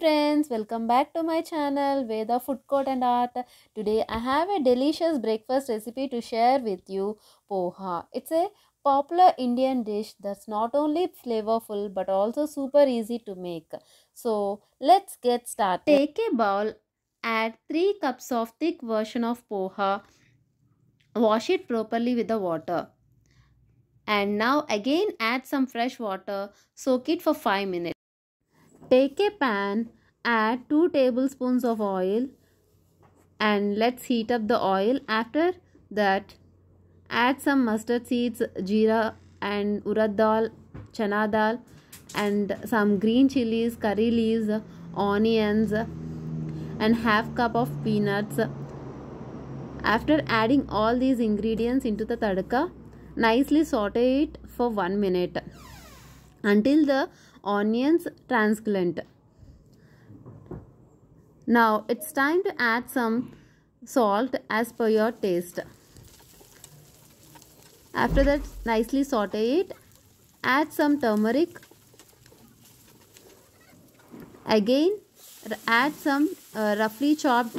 friends, welcome back to my channel Veda Food Kort and Art. Today I have a delicious breakfast recipe to share with you poha. It's a popular Indian dish that's not only flavorful but also super easy to make. So let's get started. Take a bowl, add 3 cups of thick version of poha. Wash it properly with the water. And now again add some fresh water. Soak it for 5 minutes. Take a pan, add 2 tablespoons of oil and let's heat up the oil. After that, add some mustard seeds, jeera and urad dal, chana dal and some green chilies, curry leaves, onions and half cup of peanuts. After adding all these ingredients into the tadka, nicely saute it for 1 minute until the onions translucent. Now it's time to add some salt as per your taste. After that nicely saute it. Add some turmeric. Again add some uh, roughly chopped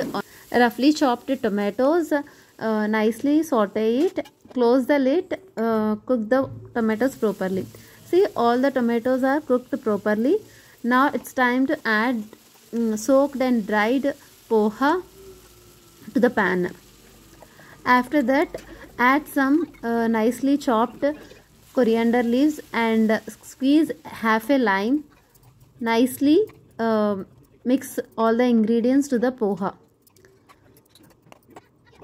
roughly chopped tomatoes. Uh, nicely saute it. Close the lid. Uh, cook the tomatoes properly. See all the tomatoes are cooked properly. Now it's time to add um, soaked and dried poha to the pan. After that add some uh, nicely chopped coriander leaves and squeeze half a lime. Nicely uh, mix all the ingredients to the poha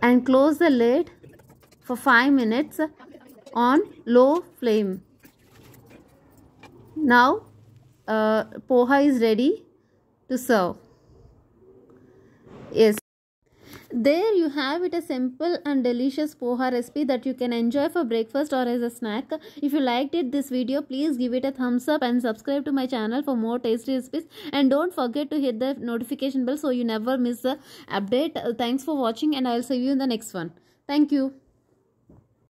and close the lid for 5 minutes on low flame. Now uh, poha is ready to serve. Yes. There you have it a simple and delicious poha recipe that you can enjoy for breakfast or as a snack. If you liked it this video please give it a thumbs up and subscribe to my channel for more tasty recipes and don't forget to hit the notification bell so you never miss the update. Uh, thanks for watching and I'll see you in the next one. Thank you.